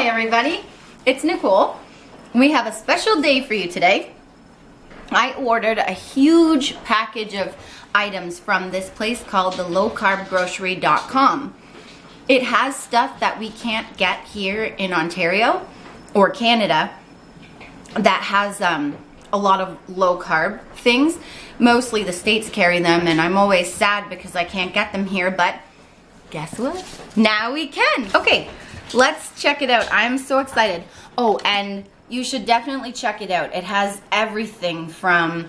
Hi everybody, it's Nicole. We have a special day for you today. I ordered a huge package of items from this place called the lowcarbgrocery.com. It has stuff that we can't get here in Ontario or Canada that has um, a lot of low carb things. Mostly the states carry them and I'm always sad because I can't get them here, but guess what? Now we can. Okay, let's check it out. I'm so excited. Oh, and you should definitely check it out. It has everything from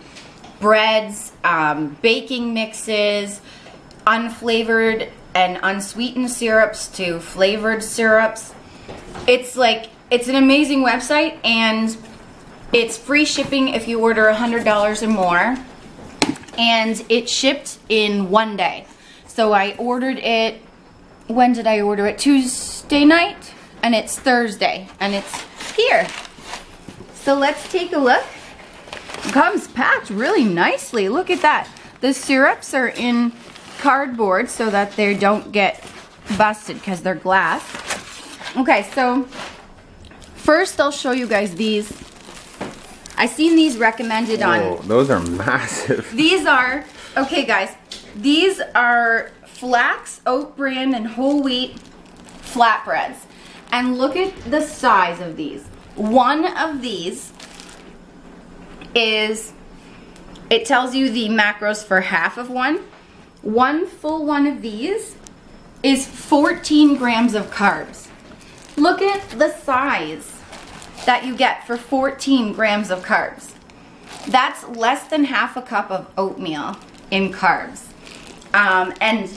breads, um, baking mixes, unflavored and unsweetened syrups to flavored syrups. It's like, it's an amazing website and it's free shipping if you order $100 or more. And it shipped in one day. So I ordered it, when did I order it? Tuesday night? And it's Thursday. And it's here. So let's take a look. It comes packed really nicely. Look at that. The syrups are in cardboard so that they don't get busted because they're glass. Okay, so first I'll show you guys these. I seen these recommended Whoa, on. those are massive. These are, okay guys, these are flax, oat bran, and whole wheat flatbreads. And look at the size of these. One of these is, it tells you the macros for half of one. One full one of these is 14 grams of carbs. Look at the size that you get for 14 grams of carbs. That's less than half a cup of oatmeal in carbs. Um, and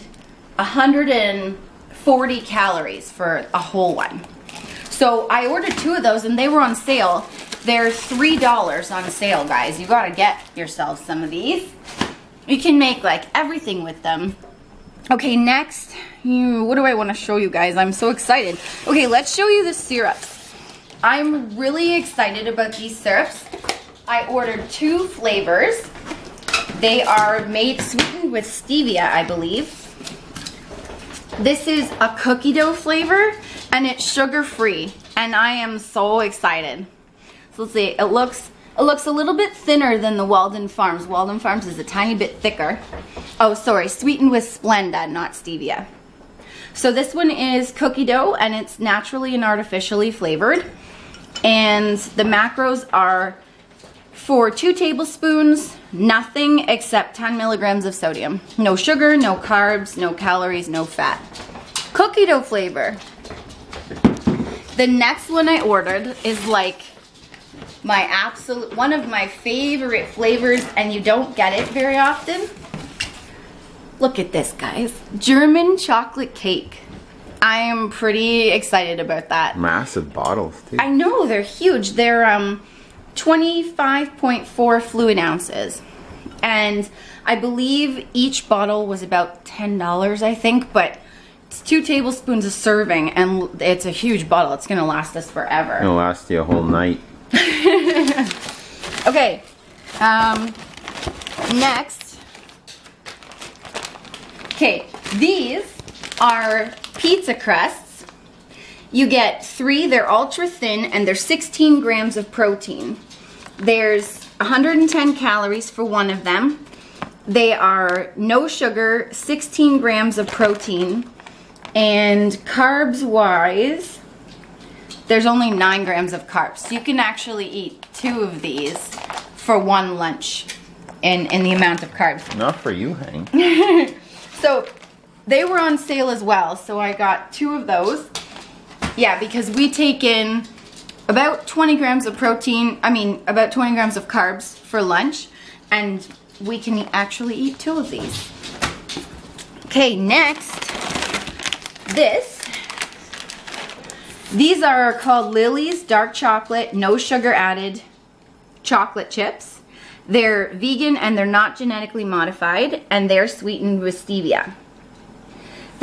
140 calories for a whole one. So I ordered two of those and they were on sale. They're $3 on sale, guys. You gotta get yourself some of these. You can make like everything with them. Okay, next, you, what do I want to show you guys? I'm so excited. Okay, let's show you the syrups. I'm really excited about these syrups. I ordered two flavors. They are made sweetened with stevia, I believe. This is a cookie dough flavor and it's sugar free and I am so excited. So let's see, it looks it looks a little bit thinner than the Walden Farms. Walden Farms is a tiny bit thicker. Oh, sorry, sweetened with Splenda, not stevia. So this one is cookie dough and it's naturally and artificially flavored. And the macros are for two tablespoons, nothing except 10 milligrams of sodium. No sugar, no carbs, no calories, no fat. Cookie dough flavor. The next one I ordered is like my absolute, one of my favorite flavors and you don't get it very often. Look at this guys, German chocolate cake. I am pretty excited about that. Massive bottles, too. I know, they're huge. They're um, 25.4 fluid ounces. And I believe each bottle was about $10, I think, but it's two tablespoons a serving and it's a huge bottle. It's gonna last us forever. It'll last you a whole night. Okay, um, next. Okay, these are pizza crusts. You get three, they're ultra thin and they're 16 grams of protein. There's 110 calories for one of them. They are no sugar, 16 grams of protein, and carbs wise, there's only nine grams of carbs. So you can actually eat two of these for one lunch in, in the amount of carbs. Not for you, Hank. So they were on sale as well. So I got two of those. Yeah, because we take in about 20 grams of protein, I mean, about 20 grams of carbs for lunch. And we can actually eat two of these. Okay, next, this. These are called Lily's Dark Chocolate, no sugar added chocolate chips. They're vegan and they're not genetically modified and they're sweetened with stevia.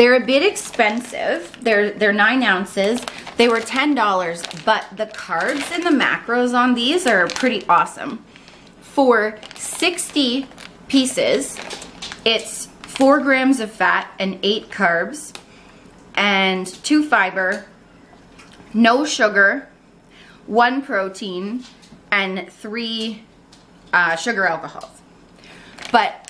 They're a bit expensive. They're they're nine ounces. They were ten dollars, but the carbs and the macros on these are pretty awesome. For 60 pieces, it's four grams of fat and eight carbs, and two fiber, no sugar, one protein, and three uh, sugar alcohols. But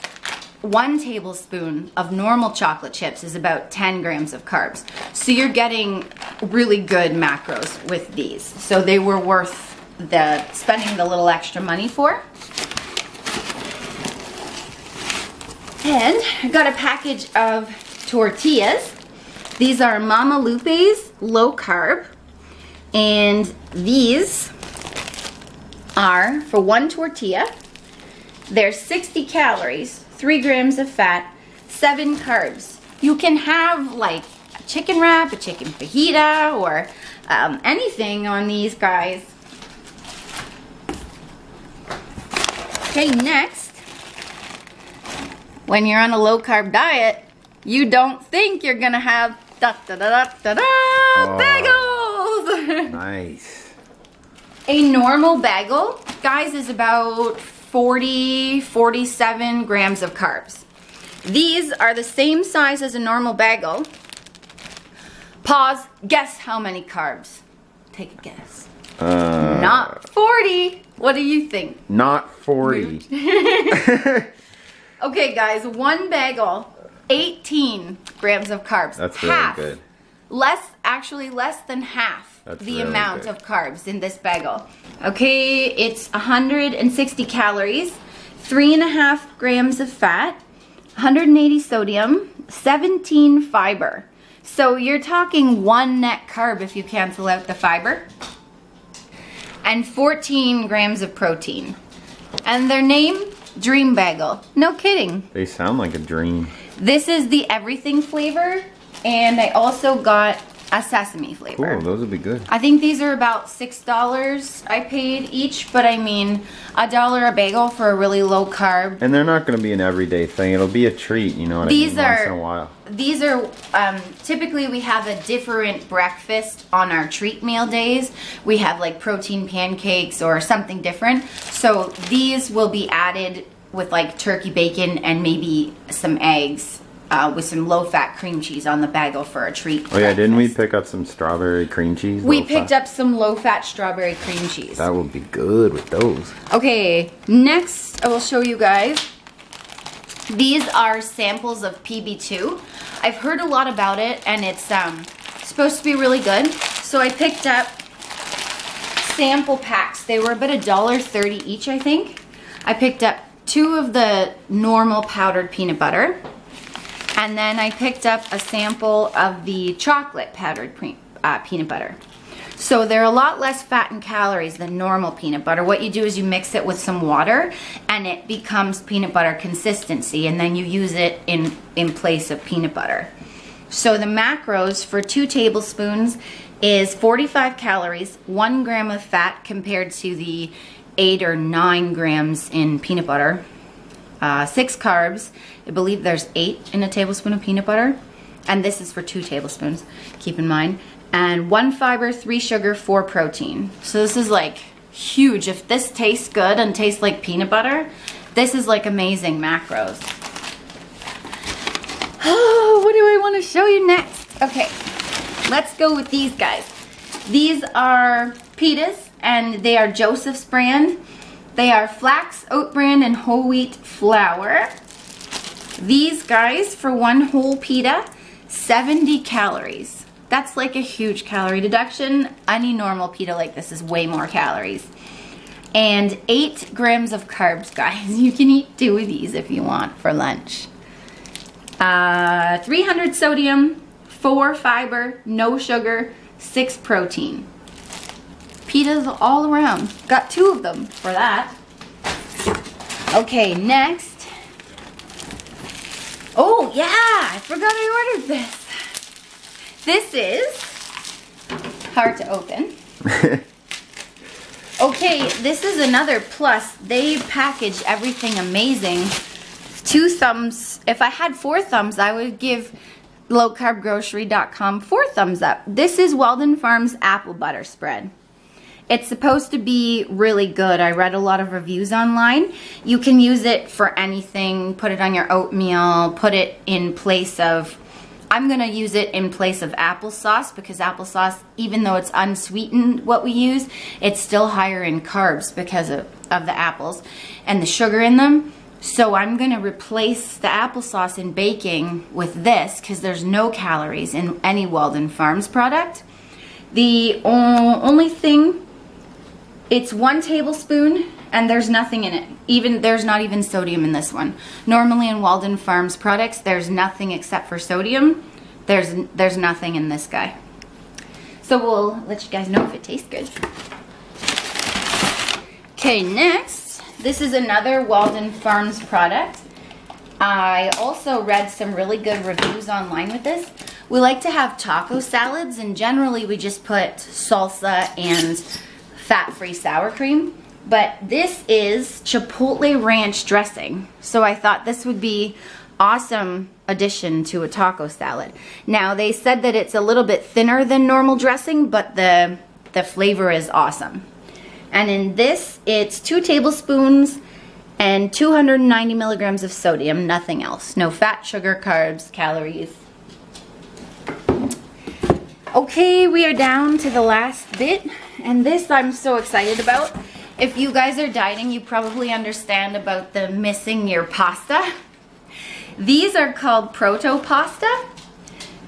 one tablespoon of normal chocolate chips is about 10 grams of carbs. So you're getting really good macros with these. So they were worth the spending the little extra money for. And I got a package of tortillas. These are Mama Lupe's low carb. And these are for one tortilla. There's 60 calories, 3 grams of fat, 7 carbs. You can have like a chicken wrap, a chicken fajita, or um, anything on these guys. Okay, next, when you're on a low carb diet, you don't think you're gonna have da da da da da da bagels. Nice. a normal bagel, guys, is about 40, 47 grams of carbs. These are the same size as a normal bagel. Pause. Guess how many carbs? Take a guess. Uh, Not 40. What do you think? not 40. Okay, guys, one bagel, 18 grams of carbs. That's really half. good. Less, actually, less than half That's the really amount good. of carbs in this bagel. Okay, it's 160 calories, three and a half grams of fat, 180 sodium, 17 fiber. So you're talking one net carb if you cancel out the fiber, and 14 grams of protein. And their name, Dream Bagel. No kidding. They sound like a dream. This is the everything flavor, and I also got a sesame flavor. Cool, those would be good. I think these are about six dollars I paid each, but I mean a dollar a bagel for a really low carb. And they're not going to be an everyday thing. It'll be a treat, you know what These I mean? Once are- in a while. These are um, typically we have a different breakfast on our treat meal days. We have like protein pancakes or something different. So these will be added with like turkey bacon and maybe some eggs uh, with some low fat cream cheese on the bagel for a treat. Oh yeah, didn't we pick up some strawberry cream cheese? We picked up some low fat strawberry cream cheese. That would be good with those. Okay, next I will show you guys. These are samples of PB2. I've heard a lot about it and it's um, supposed to be really good. So I picked up sample packs. They were about a dollar thirty each, I think. I picked up two of the normal powdered peanut butter. And then I picked up a sample of the chocolate powdered uh, peanut butter. So they're a lot less fat and calories than normal peanut butter. What you do is you mix it with some water and it becomes peanut butter consistency and then you use it in, in place of peanut butter. So the macros for two tablespoons is 45 calories, one gram of fat compared to the eight or nine grams in peanut butter. Uh, six carbs. I believe there's eight in a tablespoon of peanut butter. And this is for two tablespoons, keep in mind. And one fiber, three sugar, four protein. So this is like huge. If this tastes good and tastes like peanut butter, this is like amazing macros. Oh, what do I want to show you next? Okay, let's go with these guys. These are pitas and they are Joseph's brand. They are flax, oat bran, and whole wheat flour. These guys, for one whole pita, 70 calories. That's like a huge calorie deduction. Any normal pita like this is way more calories. And eight grams of carbs, guys. You can eat two of these if you want for lunch. Uh, 300 sodium, four fiber, no sugar, six protein. Pitas all around. Got two of them for that. Okay, next. Oh, yeah, I forgot I ordered this. This is hard to open. Okay, this is another plus. They package everything amazing. Two thumbs. If I had four thumbs, I would give lowcarbgrocery.com four thumbs up. This is Walden Farms apple butter spread. It's supposed to be really good. I read a lot of reviews online. You can use it for anything. Put it on your oatmeal. Put it in place of I'm gonna use it in place of applesauce because applesauce, even though it's unsweetened what we use, it's still higher in carbs because of, of the apples and the sugar in them. So I'm gonna replace the applesauce in baking with this because there's no calories in any Walden Farms product. The only thing, it's one tablespoon and there's nothing in it. Even there's not even sodium in this one. Normally in Walden Farms products, there's nothing except for sodium. There's there's nothing in this guy. So we'll let you guys know if it tastes good. Okay, next, this is another Walden Farms product. I also read some really good reviews online with this. We like to have taco salads and generally we just put salsa and fat-free sour cream. But this is Chipotle Ranch dressing. So I thought this would be awesome addition to a taco salad. Now they said that it's a little bit thinner than normal dressing, but the, the flavor is awesome. And in this, it's two tablespoons and 290 milligrams of sodium, nothing else. No fat, sugar, carbs, calories. Okay, we are down to the last bit, and this I'm so excited about. If you guys are dieting, you probably understand about the missing your pasta. These are called proto pasta.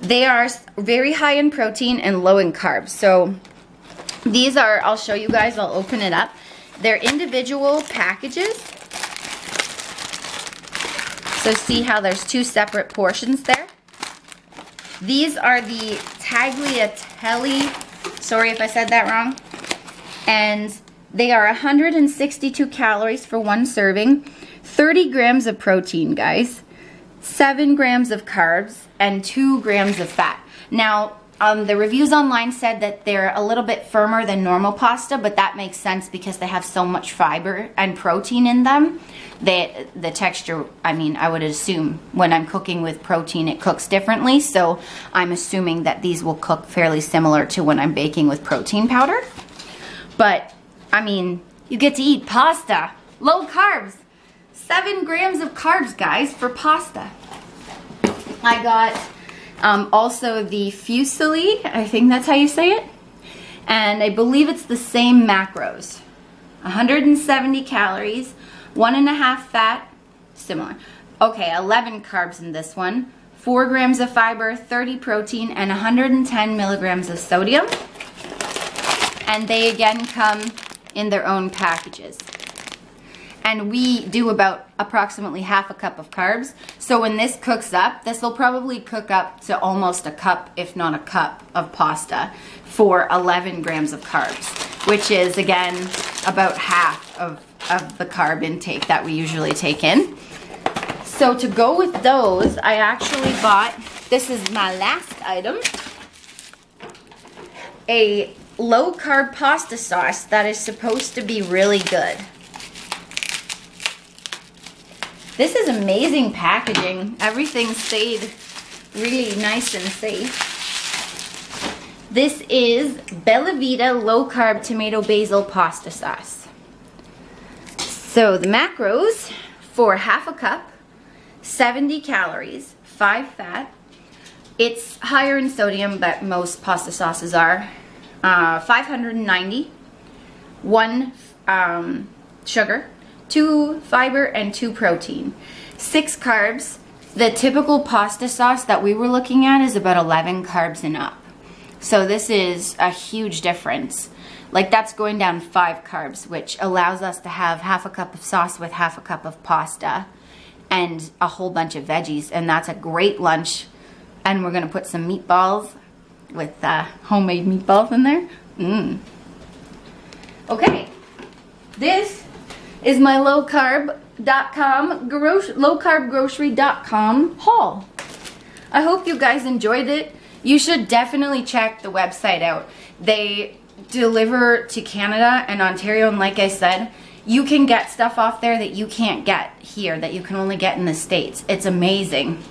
They are very high in protein and low in carbs. So these are, I'll show you guys, I'll open it up. They're individual packages. So see how there's two separate portions there? These are the tagliatelle, sorry if I said that wrong. And they are 162 calories for one serving, 30 grams of protein, guys, 7 grams of carbs, and 2 grams of fat. Now, um, the reviews online said that they're a little bit firmer than normal pasta, but that makes sense because they have so much fiber and protein in them. That the texture, I mean, I would assume when I'm cooking with protein, it cooks differently. So I'm assuming that these will cook fairly similar to when I'm baking with protein powder. But I mean, you get to eat pasta. Low carbs. Seven grams of carbs, guys, for pasta. I got um, also the fusilli. I think that's how you say it. And I believe it's the same macros. 170 calories, one and a half fat, similar. Okay, 11 carbs in this one. 4 grams of fiber, 30 protein, and 110 milligrams of sodium. And they again come in their own packages. And we do about approximately half a cup of carbs. So when this cooks up, this will probably cook up to almost a cup, if not a cup, of pasta for 11 grams of carbs, which is again about half of, of the carb intake that we usually take in. So to go with those, I actually bought, this is my last item, a low carb pasta sauce that is supposed to be really good. This is amazing packaging. Everything stayed really nice and safe. This is Bella Vita low carb tomato basil pasta sauce. So the macros for half a cup, 70 calories, 5 fat. It's higher in sodium, but most pasta sauces are uh, 590, one um, sugar, two fiber, and two protein. Six carbs. The typical pasta sauce that we were looking at is about 11 carbs and up. So this is a huge difference. Like that's going down five carbs, which allows us to have half a cup of sauce with half a cup of pasta and a whole bunch of veggies. And that's a great lunch. And we're gonna put some meatballs with uh, homemade meatballs in there. Mmm. Okay, this is my lowcarb.com, gro lowcarbgrocery.com haul. I hope you guys enjoyed it. You should definitely check the website out. They deliver to Canada and Ontario, and like I said, you can get stuff off there that you can't get here, that you can only get in the States. It's amazing.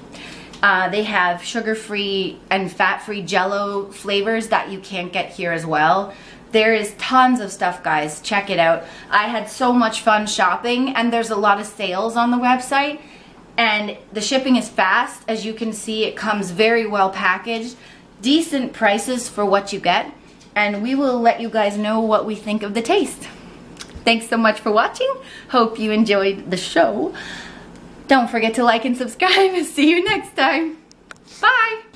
Uh, they have sugar-free and fat-free jello flavors that you can't get here as well. There is tons of stuff, guys. Check it out. I had so much fun shopping, and there's a lot of sales on the website. and the shipping is fast. As you can see, it comes very well packaged. Decent prices for what you get. And we will let you guys know what we think of the taste. Thanks so much for watching. Hope you enjoyed the show. Don't forget to like and subscribe. See you next time. Bye.